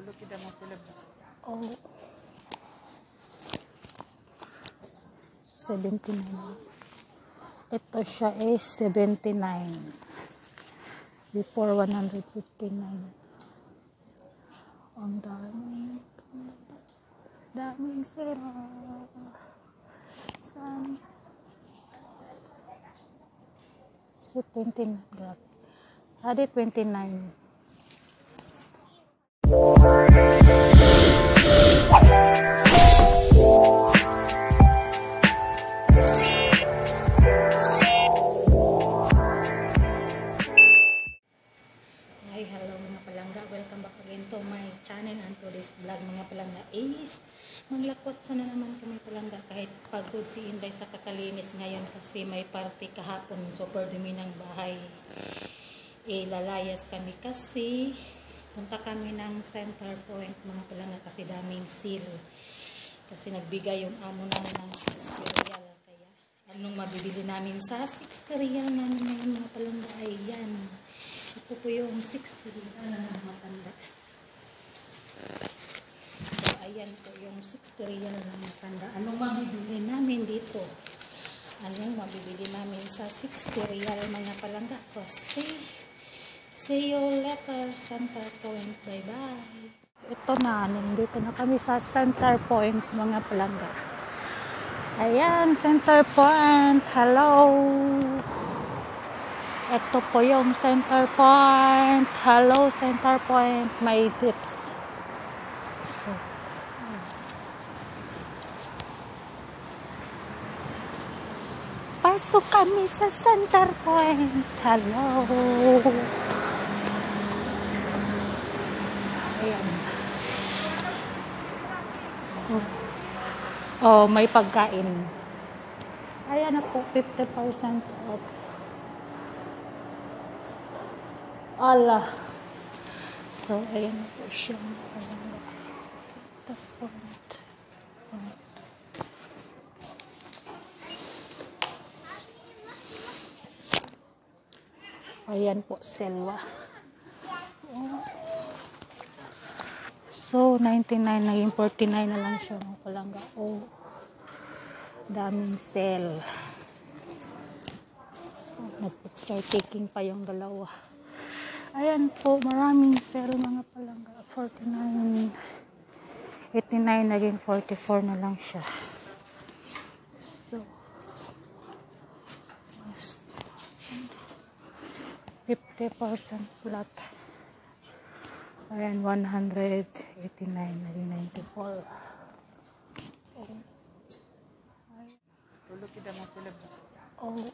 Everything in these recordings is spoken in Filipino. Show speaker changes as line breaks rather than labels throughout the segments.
Tulog kita mo pilabas.
Oh. 79. Ito siya is 79. Before 159. Ang daming daming sira. Saan? So, 29. Grabe. Adi 29. Pagod si Inday sa kakalinis ngayon kasi may party kahapon. Super dumi ng bahay. Ilalayas kami kasi punta kami ng center point mga palangga kasi daming seal. Kasi nagbigay yung amo namin ng 60 real kaya anong mabibili namin sa 60 real namin ngayon mga palangga ay yan. Ito po yung 60 real na matanda. So, ayan po yung 60 real na matanda. Anong mabibili namin dito? Anong mabibili namin sa 60 real mga palangga? Kasi, see you later, Center Point. Bye-bye. Ito na, nandito na kami sa Center Point mga palangga. Ayan, Center Point. Hello. Ito po yung center point. Hello, center point. May tips. So, Pasok kami sa center point. Hello. Ayan. So, oh, may pagkain. Ayan ako, 50% off. Allah. So, ayan po siya. Sa front. Ayan po, Selwa. So, 99, naging 49 na lang siya. Mga palangga. Oh, daming sell. So, nag-picture taking pa yung dalawa. Ayan po, maraming sale mga palangga. 49, 89, naging 44 na lang siya. So, mas 50% flat. Ayan, 189, naging 94.
Tulog kita mo pilabas.
Oh.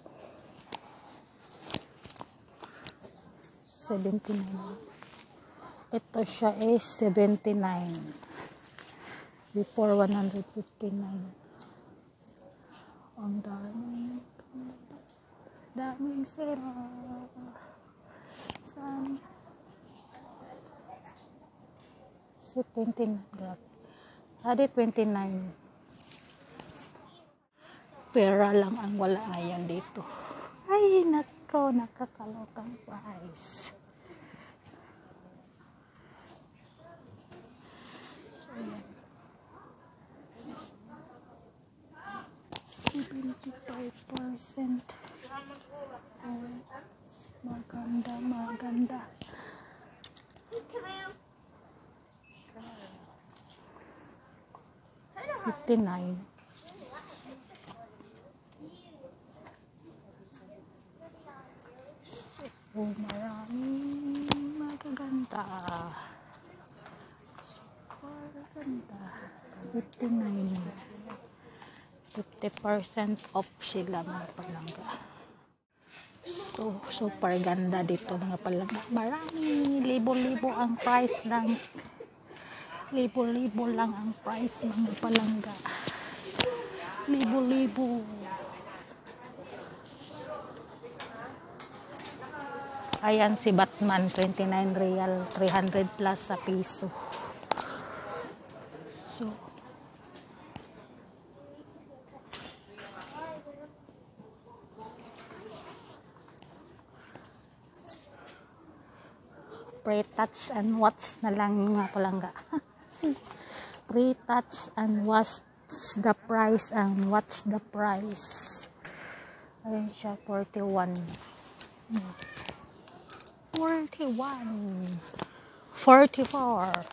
79. Ito siya is 79. Before 159. Ang daming daming sira. Saan? So, 29. Grabe. Adi 29. Pera lang ang wala ngayon dito. Ay, nako, nakakalokang price. Percent. Oh, maganda, maganda. Fifty-nine. Oh, maraming magaganda. Super ganda. 59. 50% off sila mga palangga. So, super ganda dito mga palangga. Maraming libo-libo ang price lang. Libo-libo lang ang price mga palangga. Libo-libo. Ayan si Batman, 29 real, 300 plus sa piso. So, pre-touch and watch na lang mga palangga. pre-touch and watch the price and watch the price. Ayun siya, 41. Hmm. 41. 44.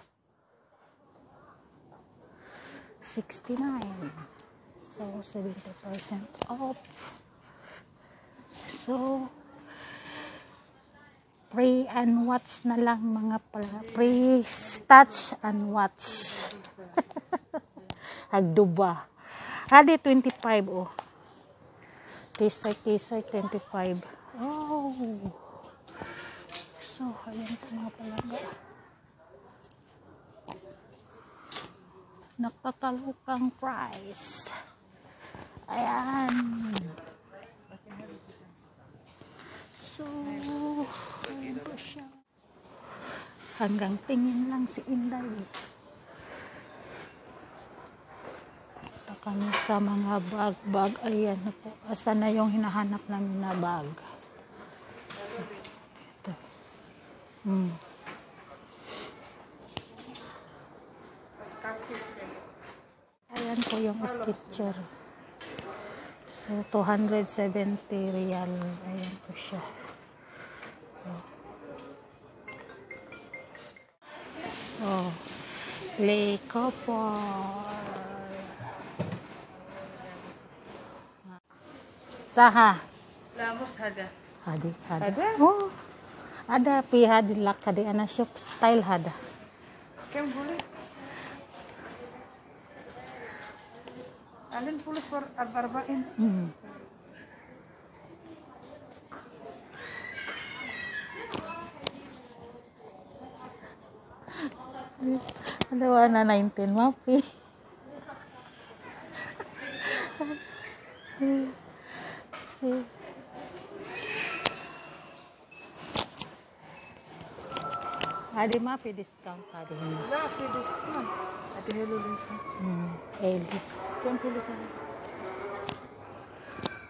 69. So, 70% off. So, pre and watch na lang mga pala. Pre touch and watch. Hagduba. Hadi 25 oh. T-shirt, t-shirt 25. Oh. So, ayan po mga palaga. Nakatalukang price. Ayan. So, po siya. Hanggang tingin lang si Inday. Ito kami sa mga bag-bag. Ayan na po. Asa na yung hinahanap namin na bag. Ito. Hmm. Ayan po yung sketcher. So, 270 real. Ayan Saha.
Lamus hada.
Hadi, hada. Oh. Ada pihak di laka anak shop style
ada. Boleh. Alin
pulus Diba na 19 mapi. si Adi mapi discount tadi.
Mapi discount. Adi hello Lisa.
Hmm. Eli.
Kuan puluh sana.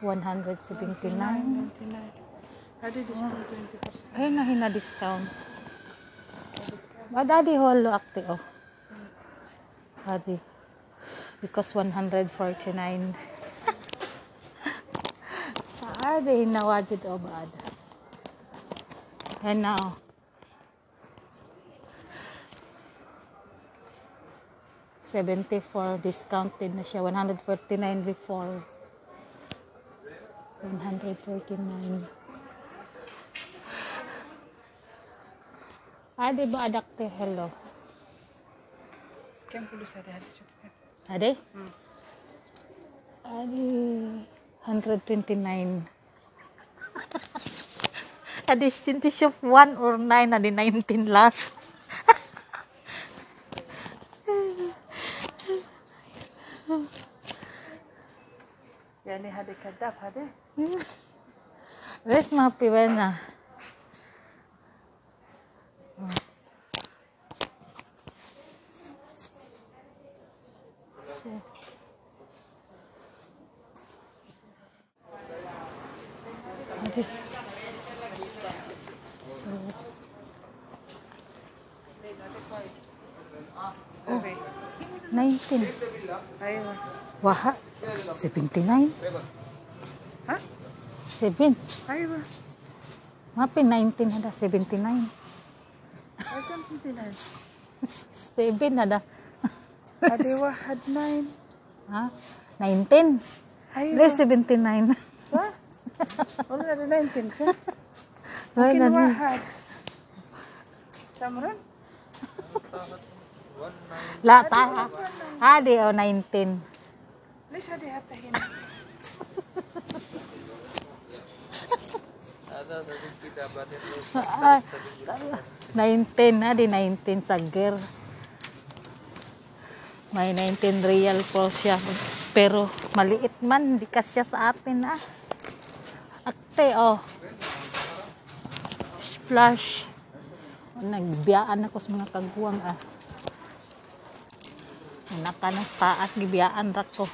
179.
179. Adi discount 20%.
Ay na hina discount. Madadi holo akti oh. Adi. Because 149. Adi nawajid o bad. And now. Seventy-four discounted na siya. 149 before. 149. Ah, di ba adakte? Hello.
Kem pulis hada hadi cukup.
Ade? Ade, 129. Ade, sinti shop 1 or 9, ade 19 last.
Yani hadi kadap hadi.
Res mapi na. Ade. So,
Okay.
19.
Ayo.
Waha. 79.
Ha?
7.
Ayo.
Mapi 19 ada 79.
Asan pintinan?
7 ada.
Hadi wahad nine.
Ha? 19.
Ayo.
Hindi, 79.
Sa? Wala na 19 sa?
Ay,
wahad. Samran?
Lata. Hadi o 19.
Lesh hadi hatahin.
Ah, 19 hadi 19 sa gear. May 19 real po siya. Pero maliit man, di kasya sa atin ah. Akte oh. Splash. Nagbiyaan ako sa mga kaguwang ah. Naka na sa taas, gibiyaan ra ko.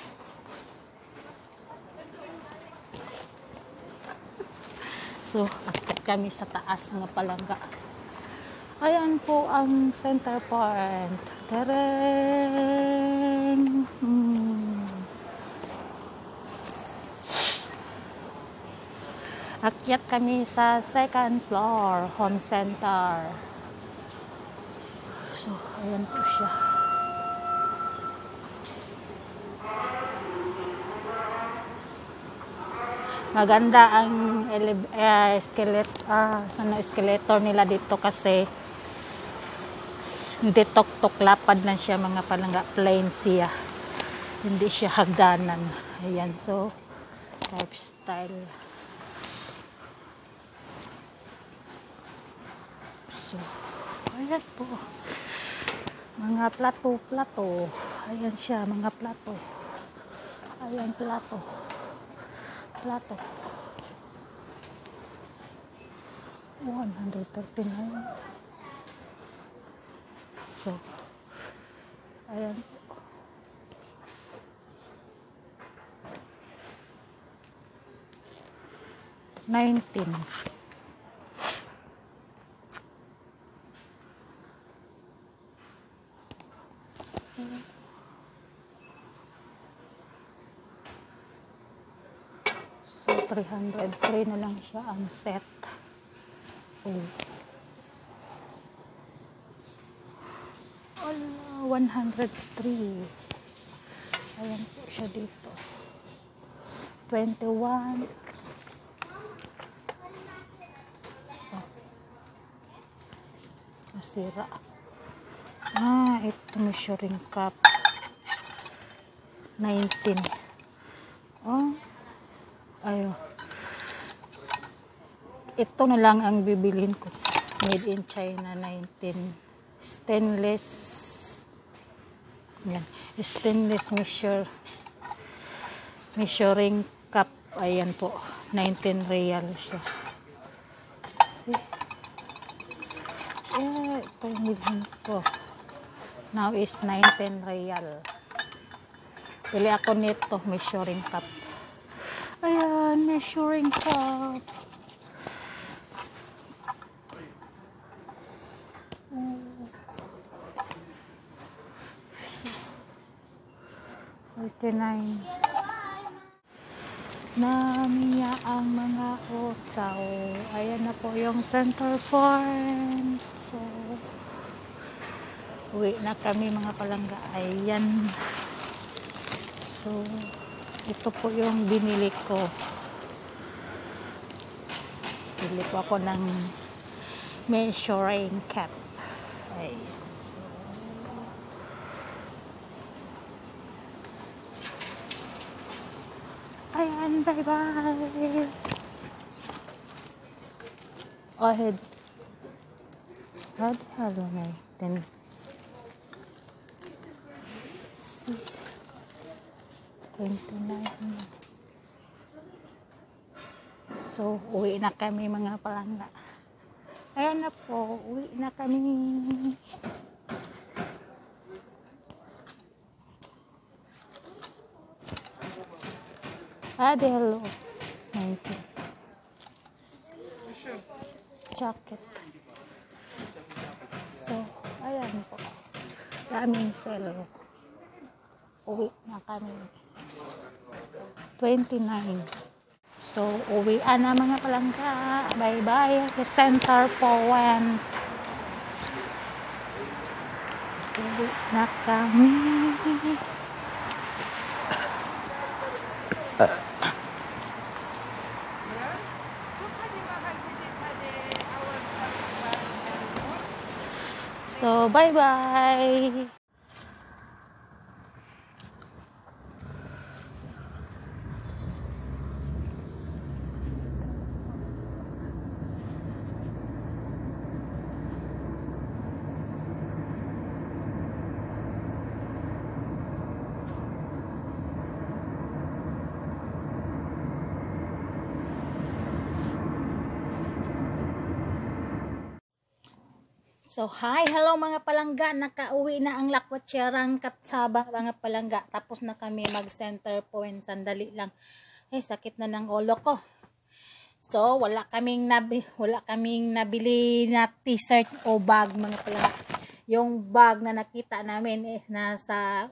So, akit kami sa taas nga palangga. Ayan po ang center point. Tereng! Hmm. Akyat kami sa second floor, home center. So, ayan po siya. Maganda ang ele- uh, skelet, ah, sana escalator nila dito kasi hindi tok-tok lapad na siya mga palangga plain siya. Hindi siya hagdanan. Ayan, so type style. So, ayan po. Mga plato-plato. Ayan siya, mga plato. Ayan, plato. Plato. 139. So, ayan po. Nineteen. So, 303 na lang siya ang set. Oh. Ala, 103. Ayan po siya dito. 21. Oh. Nasira. Ah, ito measuring cup. 19. Oh. Ayo. Ito na lang ang bibilin ko. Made in China 19. Stainless. Yan. Stainless measure. Measuring cup. Ayan po. 19 real siya. See? Yeah, ito yung bilhin ko. Now is 19 real. Pili ako nito, measuring cup. Ayan, measuring cup. Thirty-nine. Namiya ang mga otsaw. Ayan na po yung center point. So, uwi na kami mga palangga. Ayan. So, ito po yung binili ko. Bili po ako ng measuring cap. Ay, so, bye-bye. Ahead. Hadi halo na Then, see. 29. So, uwi na kami mga palangga. Ayan na po, uwi na kami. Ade, hello. Thank you. Jacket. So, ayan po. Daming sale. Uwi na kami. 29. So, uwian na mga palangga. Bye-bye. Center point. Uwi na kami. So, bye-bye. So, hi, hello mga palangga. Nakauwi na ang lakwatserang katsaba mga palangga. Tapos na kami mag-center point. Sandali lang. Ay, sakit na ng ulo ko. So, wala kaming nabi, wala kaming nabili na t-shirt o bag mga palangga. Yung bag na nakita namin is nasa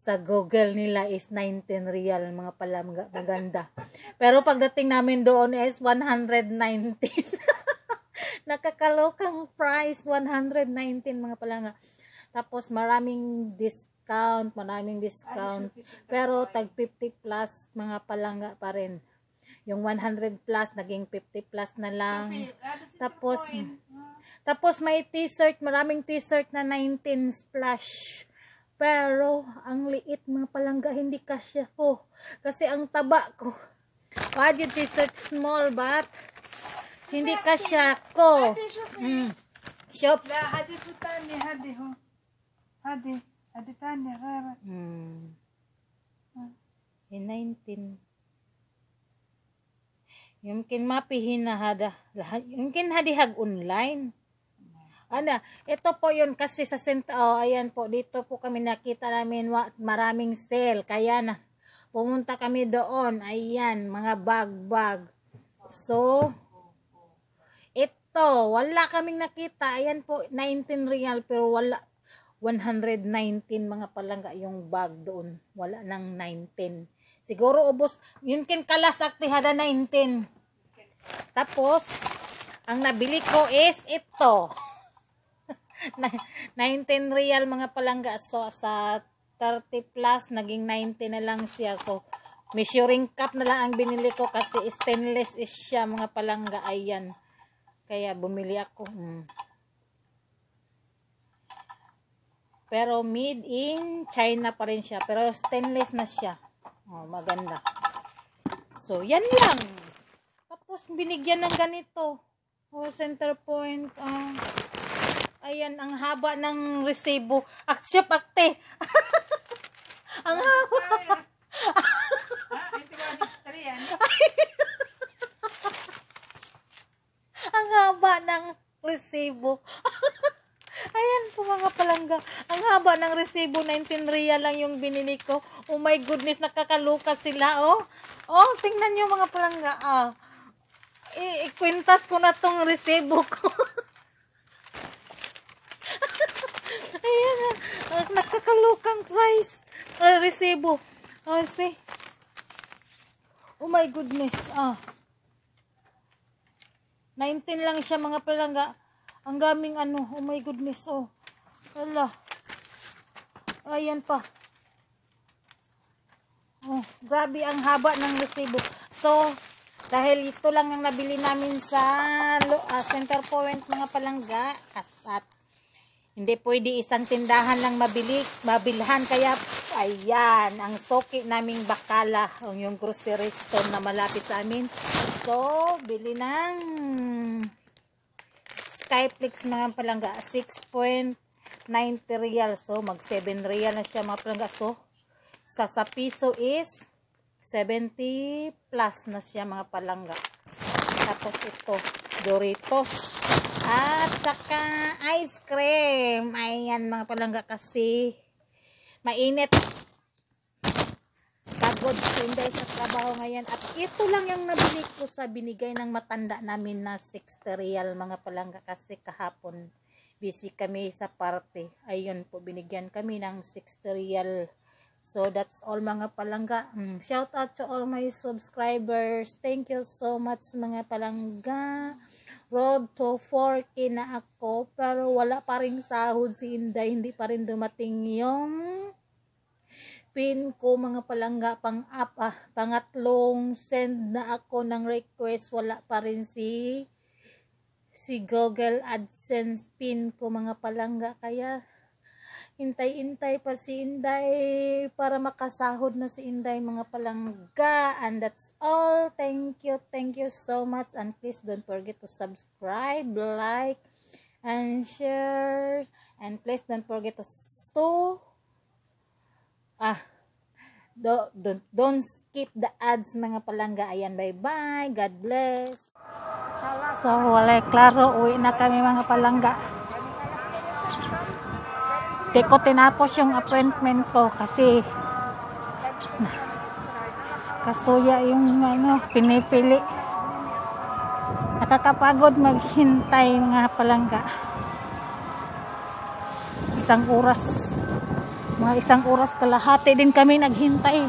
sa Google nila is 19 real mga palangga maganda. Pero pagdating namin doon is 119. Nakakalokang price 119 mga palangga. Tapos maraming discount, maraming discount. Pero tag 50 plus mga palangga pa rin. Yung 100 plus naging 50 plus na lang. Tapos tapos may t-shirt, maraming t-shirt na 19 splash. Pero ang liit mga palangga hindi kasya ko kasi ang taba ko. Budget t-shirt small but hindi kasya ko. Mm. Shop.
لا هذه ثانية هذه هو هذه هذه ثانية غير
Hmm. Eh, 19. Yumkin mapihin na hada. lahat- Yumkin hadihag online. Ana, ito po yun kasi sa senta, oh, ayan po, dito po kami nakita namin wa- maraming sale. Kaya na, pumunta kami doon. Ayan, mga bag-bag. So, ito, wala kaming nakita. Ayan po, 19 real, pero wala, 119 mga palangga yung bag doon. Wala nang 19. Siguro ubos, yun kin kalas akti hada 19. Tapos, ang nabili ko is ito. Na- 19 real mga palangga. So, sa 30 plus, naging 90 na lang siya. So, measuring cup na lang ang binili ko kasi stainless is siya mga palangga. Ayan. Kaya bumili ako. Hmm. Pero made in China pa rin siya. Pero stainless na siya. Oh, maganda. So, yan lang. Tapos, binigyan ng ganito. Oh, center point. Oh. Ayan, ang haba ng resibo. Aksyap, akte. ang haba.
Ah, ito ba, history yan?
Ang haba ng resibo. Ayan po mga palangga. Ang haba ng resibo, 19 real lang yung binili ko. Oh my goodness, nakakaluka sila, oh. Oh, tingnan nyo mga palangga, ah. I- ikwintas ko na tong resibo ko. Ayan, ah, nakakalukang price. Ah, resibo. Oh, see. Oh my goodness, ah. 19 lang siya mga palangga. Ang daming ano, oh my goodness, oh. Ala. Ayan pa. Oh, grabe ang haba ng resibo. So, dahil ito lang ang nabili namin sa ah, center point mga palangga, kasat. Hindi pwede isang tindahan lang mabili, mabilhan. Kaya, ayan, ang soki naming bakala, yung grocery store na malapit sa amin. So, bili ng Skyflix mga palangga, 6.90 real. So, mag 7 real na siya mga palangga. So, sa, sa piso is 70 plus na siya mga palangga. Tapos ito, Doritos. At saka ice cream. Ayan mga palangga kasi mainit. Pagod hindi sa trabaho ngayon. At ito lang yung nabili ko sa binigay ng matanda namin na 60 real mga palangga kasi kahapon busy kami sa party. Ayun po, binigyan kami ng 60 real. So, that's all mga palangga. Mm, shout out to all my subscribers. Thank you so much mga palangga. Road to 4K na ako. Pero wala pa rin sahod si Inday. Hindi pa rin dumating yung pin ko mga palangga pang up ah, pangatlong send na ako ng request. Wala pa rin si si Google AdSense pin ko mga palangga. Kaya hintay-hintay pa si Inday para makasahod na si Inday mga palangga. And that's all. Thank you thank you so much. And please don't forget to subscribe like and share. And please don't forget to, to ah do, don't, don't skip the ads mga palangga. Ayan bye bye God bless. So walay klaro uwi na kami mga palangga. Di ko tinapos yung appointment ko kasi kasuya yung ano pinipili. Nakakapagod maghintay mga palangga. Isang oras. Mga isang oras kalahati din kami naghintay.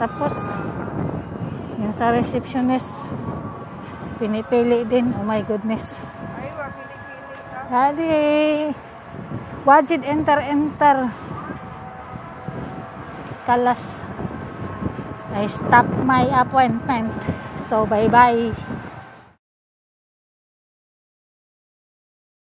Tapos, yung sa receptionist, pinipili din. Oh my goodness. Hadi. Wajid enter enter. Kalas. I stop my appointment. So bye bye.